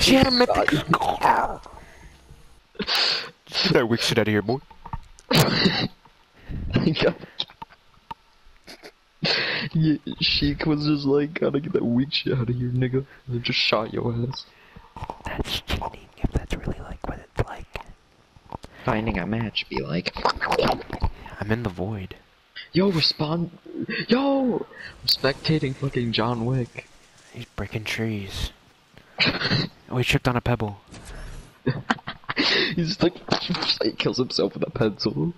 She had a mythic. Get that weak shit out of here, boy. yeah, Sheik was just like, gotta get that weak shit out of here, nigga. And then just shot your ass. That's cheating, if that's really like what it's like. Finding a match be like, I'm in the void. yo, respond. Yo! I'm spectating fucking John Wick. He's breaking trees. Oh, he tripped on a pebble. He's like, he kills himself with a pencil.